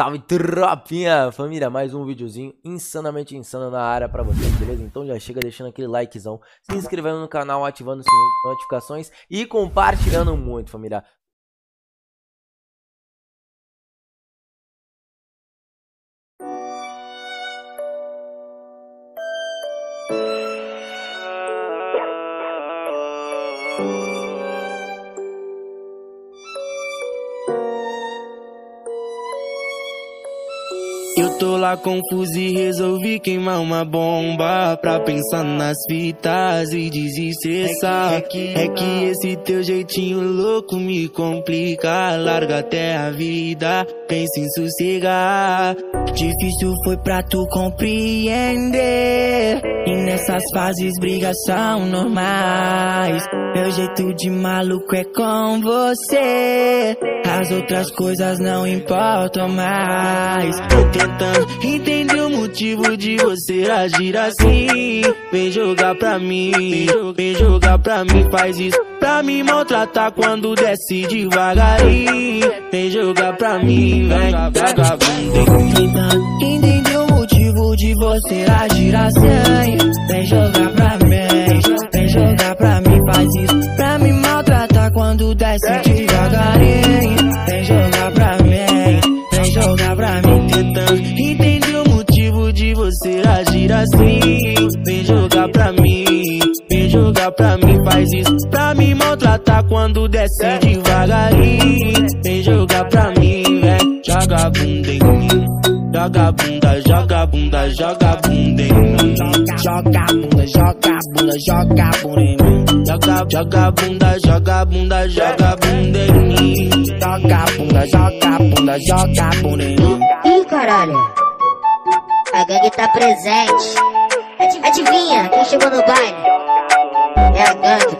Salve tropinha! Família, mais um videozinho insanamente insano na área pra vocês, beleza? Então já chega deixando aquele likezão, se inscrevendo no canal, ativando o sininho de notificações e compartilhando muito, família. Eu tô lá confuso e resolvi queimar uma bomba Pra pensar nas fitas e desestressar é que, é que esse teu jeitinho louco me complica. Larga até a vida, pensa em sossegar Difícil foi pra tu compreender. E nessas fases brigas são normais. Meu jeito de maluco é com você. As outras coisas não importam mais tentando entender o motivo de você agir assim. Vem jogar pra mim, vem jogar pra mim, faz isso pra me maltratar quando desce devagarinho. Vem jogar pra mim, vem. Tentando entender o motivo de você agir assim. Vem jogar agir assim. Vem jogar pra mim, vem jogar pra mim, faz isso pra me maltratar quando desce devagarinho. Vem jogar pra mim, vem, joga a bunda em mim. Joga a bunda, joga a bunda, joga a bunda em mim. Joga a bunda, joga a bunda, joga a bunda em mim. Joga, joga a bunda, joga a bunda, joga a bunda em mim. Joga a bunda, joga a bunda, joga a bunda em mim. Ih, caralho. Gangue tá presente. Adivinha quem chegou no baile? É a gangue.